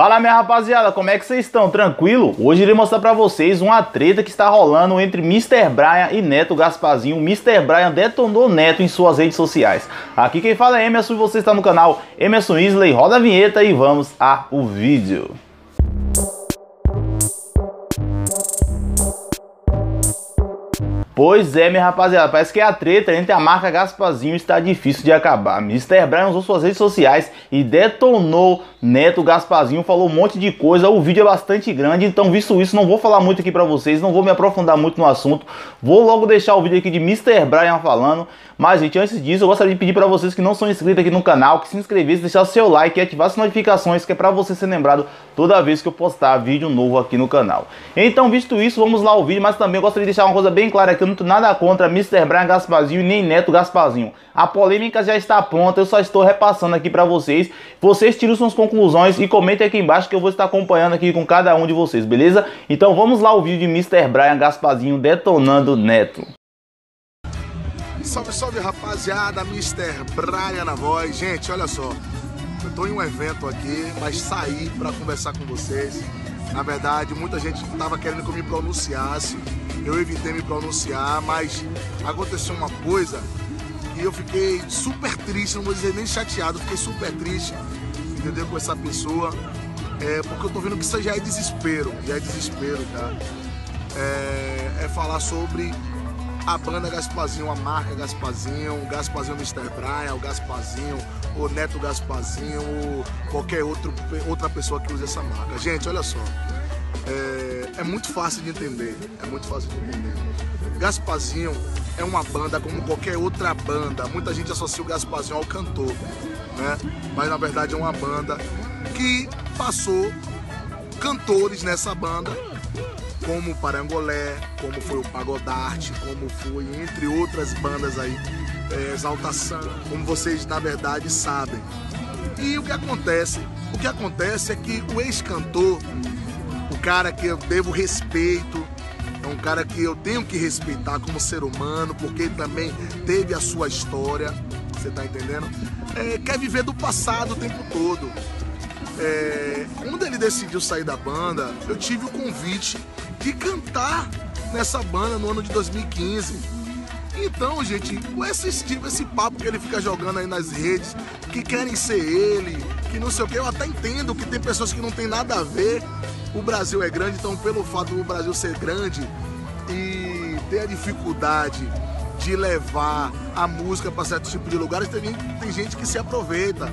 Fala minha rapaziada, como é que vocês estão? Tranquilo? Hoje irei mostrar pra vocês uma treta que está rolando entre Mr. Brian e Neto Gasparzinho. Mr. Brian detonou Neto em suas redes sociais. Aqui quem fala é Emerson e você está no canal Emerson Isley. Roda a vinheta e vamos ao vídeo. Pois é, minha rapaziada, parece que a treta entre a marca Gaspazinho está difícil de acabar. Mr. Brian usou suas redes sociais e detonou Neto Gaspazinho, falou um monte de coisa. O vídeo é bastante grande, então visto isso, não vou falar muito aqui pra vocês, não vou me aprofundar muito no assunto. Vou logo deixar o vídeo aqui de Mr. Brian falando. Mas, gente, antes disso, eu gostaria de pedir para vocês que não são inscritos aqui no canal, que se inscrevessem, deixar o seu like e ativar as notificações, que é para você ser lembrado toda vez que eu postar vídeo novo aqui no canal. Então, visto isso, vamos lá ao vídeo, mas também gostaria de deixar uma coisa bem clara aqui, eu não tenho nada contra Mr. Brian Gasparzinho e nem Neto Gasparzinho. A polêmica já está pronta, eu só estou repassando aqui para vocês. Vocês tiram suas conclusões e comentem aqui embaixo que eu vou estar acompanhando aqui com cada um de vocês, beleza? Então vamos lá ao vídeo de Mr. Brian Gasparzinho detonando Neto. Salve, salve rapaziada, Mr. Brian na voz. Gente, olha só, eu tô em um evento aqui, mas saí para conversar com vocês. Na verdade, muita gente tava querendo que eu me pronunciasse, eu evitei me pronunciar, mas aconteceu uma coisa e eu fiquei super triste, não vou dizer nem chateado, fiquei super triste, entendeu, com essa pessoa, é, porque eu tô vendo que isso já é desespero, já é desespero, tá? É, é falar sobre a banda Gaspazinho, a marca Gaspazinho, o Gaspazinho Mr. Brian, o Gaspazinho, o Neto Gaspazinho, ou qualquer outro, outra pessoa que use essa marca. Gente, olha só, é, é muito fácil de entender, é muito fácil de entender. Gaspazinho é uma banda como qualquer outra banda. Muita gente associa o Gaspazinho ao cantor, né? Mas na verdade é uma banda que passou cantores nessa banda como Parangolé, como foi o Pagodarte, como foi entre outras bandas aí, é, Exaltação, como vocês na verdade sabem. E o que acontece? O que acontece é que o ex-cantor, o cara que eu devo respeito, é um cara que eu tenho que respeitar como ser humano, porque ele também teve a sua história, você tá entendendo? É, quer viver do passado o tempo todo. É, quando ele decidiu sair da banda, eu tive o convite de cantar nessa banda no ano de 2015. Então, gente, com esse, esse papo que ele fica jogando aí nas redes, que querem ser ele, que não sei o que, eu até entendo que tem pessoas que não tem nada a ver. O Brasil é grande, então pelo fato do Brasil ser grande e ter a dificuldade de levar a música para certo tipo de lugares, tem, tem gente que se aproveita,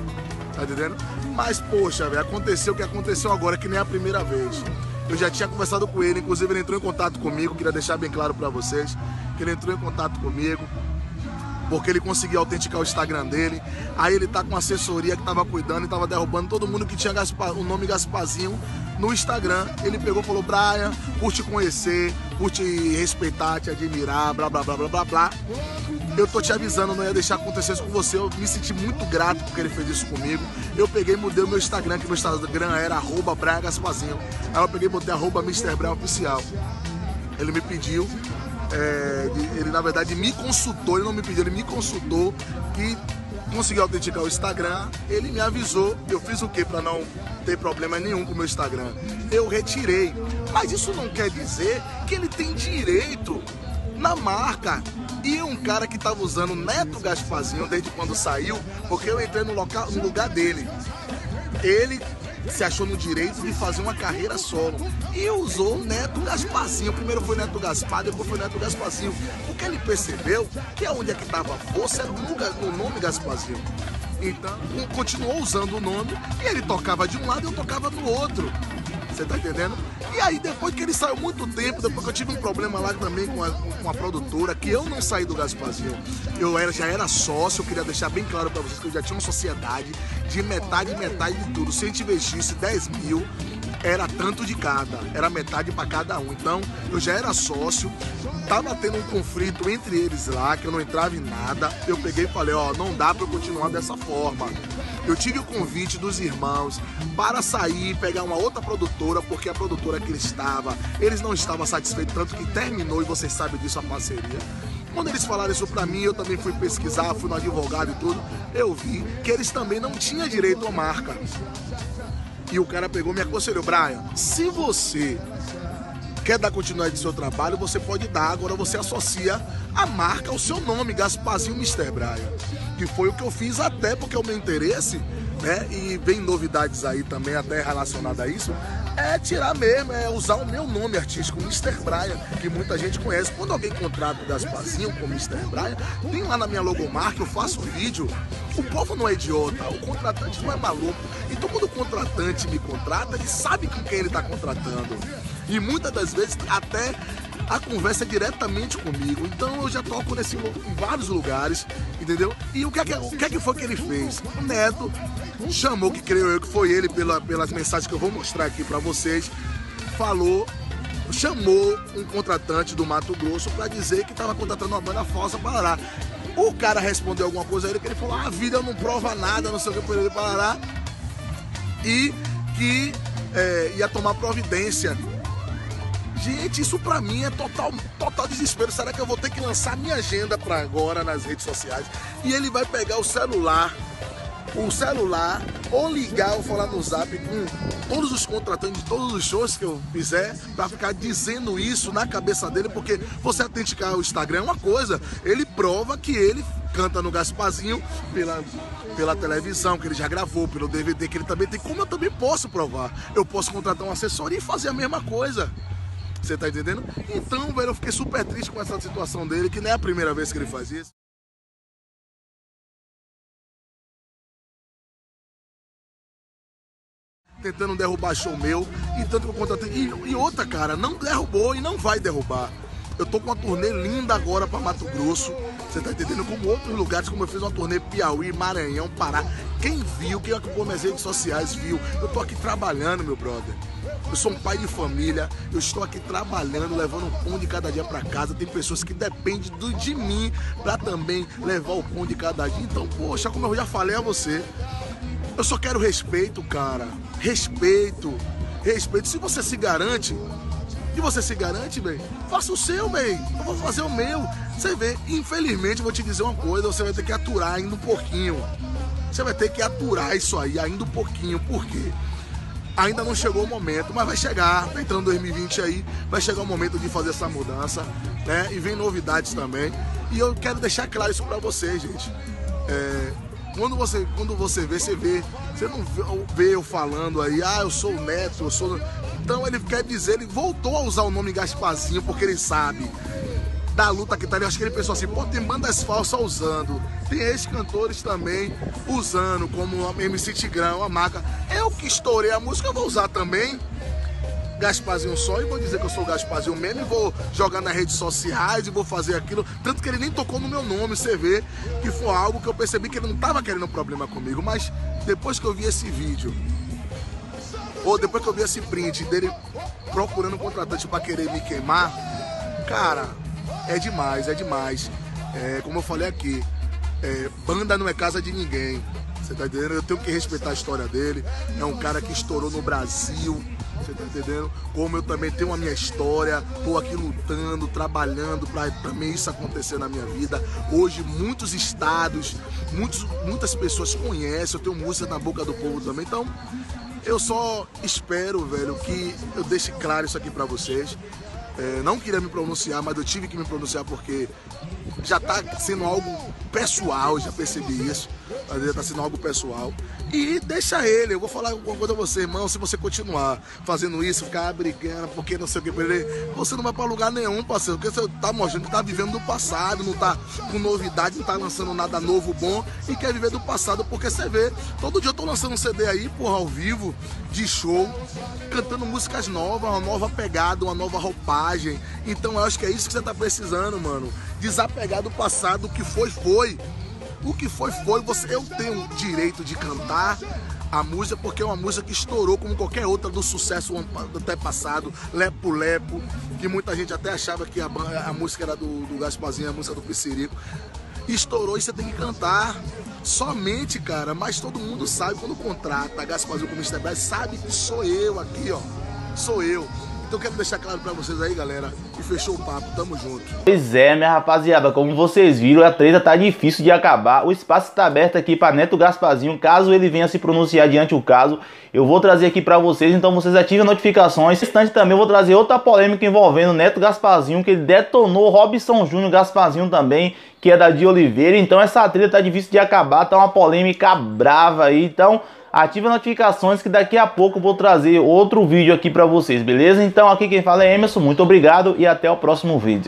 tá entendendo? Mas, poxa, velho, aconteceu o que aconteceu agora, que nem a primeira vez. Eu já tinha conversado com ele, inclusive ele entrou em contato comigo, queria deixar bem claro para vocês que ele entrou em contato comigo porque ele conseguiu autenticar o Instagram dele. Aí ele tá com assessoria que tava cuidando e tava derrubando todo mundo que tinha Gaspar, o nome Gaspazinho no Instagram. Ele pegou e falou: Brian, por te conhecer, por te respeitar, te admirar, blá blá blá blá blá blá. Eu tô te avisando, não ia deixar acontecer isso com você. Eu me senti muito grato porque ele fez isso comigo. Eu peguei e mudei o meu Instagram, que meu Instagram era arroba Brian Gaspazinho. Aí eu peguei e botei arroba Mr. Brian Oficial. Ele me pediu é, ele na verdade me consultou, ele não me pediu, ele me consultou que conseguiu autenticar o Instagram, ele me avisou, eu fiz o que para não ter problema nenhum com o meu Instagram? Eu retirei. Mas isso não quer dizer que ele tem direito na marca. E um cara que estava usando Neto Gaspazinho desde quando saiu, porque eu entrei no, local, no lugar dele. Ele se achou no direito de fazer uma carreira solo. E usou o Neto Gasparzinho. Primeiro foi Neto Gaspar, depois foi Neto Gasparzinho. Porque ele percebeu que aonde é que estava a força era no nome Gasparzinho. Então, continuou usando o nome e ele tocava de um lado e eu tocava do outro. Você tá entendendo? E aí, depois que ele saiu muito tempo, depois que eu tive um problema lá também com a, com a produtora, que eu não saí do Gasparzinho, eu era, já era sócio, eu queria deixar bem claro para vocês que eu já tinha uma sociedade de metade metade de tudo. Se a gente investisse 10 mil, era tanto de cada, era metade para cada um. Então eu já era sócio, tava tendo um conflito entre eles lá, que eu não entrava em nada. Eu peguei e falei: Ó, não dá para continuar dessa forma. Eu tive o convite dos irmãos para sair, pegar uma outra produtora, porque a produtora que ele estava, eles não estavam satisfeitos, tanto que terminou, e vocês sabem disso, a parceria. Quando eles falaram isso para mim, eu também fui pesquisar, fui no advogado e tudo, eu vi que eles também não tinham direito à marca. E o cara pegou e me aconselhou, Brian, se você quer dar continuidade ao seu trabalho, você pode dar. Agora você associa a marca ao seu nome, Gasparzinho Mr. Brian. Que foi o que eu fiz até porque é o meu interesse, né? E vem novidades aí também, até relacionadas a isso. É tirar mesmo, é usar o meu nome artístico, Mr. Brian, que muita gente conhece. Quando alguém contrata o Gasparzinho com Mr. Brian, tem lá na minha logomarca, eu faço vídeo. O povo não é idiota, o contratante não é maluco. Então quando o contratante me contrata, ele sabe com quem ele está contratando. E muitas das vezes até a conversa é diretamente comigo. Então eu já toco nesse, em vários lugares, entendeu? E o que, é que, o que, é que foi que ele fez? O Neto chamou, que creio eu que foi ele, pela, pelas mensagens que eu vou mostrar aqui para vocês, falou, chamou um contratante do Mato Grosso para dizer que estava contratando uma banda falsa para lá. O cara respondeu alguma coisa a ele que ele falou: ah, a vida não prova nada, não sei o que ele Parará. E que é, ia tomar providência Gente, isso pra mim é total, total desespero. Será que eu vou ter que lançar minha agenda pra agora nas redes sociais? E ele vai pegar o celular, o celular, ou ligar ou falar no zap com todos os contratantes de todos os shows que eu fizer, pra ficar dizendo isso na cabeça dele, porque você autenticar o Instagram é uma coisa, ele prova que ele canta no Gasparzinho pela, pela televisão que ele já gravou, pelo DVD que ele também tem, como eu também posso provar. Eu posso contratar uma assessoria e fazer a mesma coisa. Você tá entendendo? Então, velho, eu fiquei super triste com essa situação dele, que não é a primeira vez que ele faz isso. Tentando derrubar show meu, e tanto que eu contratei. E, e outra, cara, não derrubou e não vai derrubar. Eu tô com uma turnê linda agora para Mato Grosso. Você tá entendendo? Como outros lugares, como eu fiz uma turnê Piauí, Maranhão, Pará. Quem viu, quem acompanhou minhas redes sociais viu. Eu tô aqui trabalhando, meu brother. Eu sou um pai de família, eu estou aqui trabalhando, levando o pão de cada dia para casa. Tem pessoas que dependem do, de mim para também levar o pão de cada dia. Então, poxa, como eu já falei a você, eu só quero respeito, cara. Respeito. Respeito. Se você se garante, e você se garante, bem, faça o seu, bem. Eu vou fazer o meu. Você vê, infelizmente, vou te dizer uma coisa, você vai ter que aturar ainda um pouquinho. Você vai ter que aturar isso aí ainda um pouquinho. Por quê? Ainda não chegou o momento, mas vai chegar. Tá entrando 2020 aí, vai chegar o momento de fazer essa mudança, né? E vem novidades também. E eu quero deixar claro isso para vocês, gente. É, quando você, quando você vê, você vê. Você não vê eu falando aí, ah, eu sou o neto, eu sou. Então ele quer dizer, ele voltou a usar o nome Gasparzinho porque ele sabe da luta que tá ali. Acho que ele pensou assim, pô, tem bandas falsas usando. Tem ex-cantores também usando, como a MC Tigrão, a marca. Eu que estourei a música, eu vou usar também. Gasparzinho só e vou dizer que eu sou Gasparzinho mesmo e vou jogar nas redes sociais e vou fazer aquilo. Tanto que ele nem tocou no meu nome, você vê que foi algo que eu percebi que ele não tava querendo problema comigo. Mas depois que eu vi esse vídeo, ou depois que eu vi esse print dele procurando um contratante para querer me queimar, cara, é demais, é demais. É, como eu falei aqui, é, banda não é casa de ninguém. Você tá entendendo? Eu tenho que respeitar a história dele. É um cara que estourou no Brasil. Você tá entendendo? Como eu também tenho a minha história, tô aqui lutando, trabalhando para também isso acontecer na minha vida. Hoje muitos estados, muitos, muitas pessoas conhecem, eu tenho música na boca do povo também. Então, eu só espero, velho, que eu deixe claro isso aqui para vocês. É, não queria me pronunciar, mas eu tive que me pronunciar porque já está sendo algo pessoal, já percebi isso. Já está sendo algo pessoal. E deixa ele, eu vou falar uma coisa a você, irmão. Se você continuar fazendo isso, ficar brigando, porque não sei o que, você não vai para lugar nenhum, parceiro. Porque você tá mostrando que tá vivendo do passado, não tá com novidade, não tá lançando nada novo, bom, e quer viver do passado, porque você vê, todo dia eu tô lançando um CD aí, porra, ao vivo, de show, cantando músicas novas, uma nova pegada, uma nova roupagem. Então eu acho que é isso que você tá precisando, mano. Desapegar do passado, o que foi, foi. O que foi, foi. Você, eu tenho o direito de cantar a música porque é uma música que estourou como qualquer outra do sucesso até passado, Lepo Lepo, que muita gente até achava que a, a música era do, do Gasparzinho, a música do Piscirico. Estourou e você tem que cantar. Somente, cara, mas todo mundo sabe quando contrata Gasparzinho como Mr. sabe que sou eu aqui, ó. Sou eu. Então quero deixar claro pra vocês aí, galera, e fechou o papo, tamo junto. Pois é, minha rapaziada, como vocês viram, a treta tá difícil de acabar. O espaço está aberto aqui para Neto Gasparzinho, caso ele venha se pronunciar diante o caso. Eu vou trazer aqui para vocês, então vocês ativem notificações. Instante também eu vou trazer outra polêmica envolvendo Neto Gasparzinho, que ele detonou Robson Júnior Gasparzinho também, que é da de Oliveira. Então essa treta tá difícil de acabar, tá uma polêmica brava aí. Então ative as notificações que daqui a pouco vou trazer outro vídeo aqui para vocês, beleza? Então aqui quem fala é Emerson, muito obrigado e até o próximo vídeo.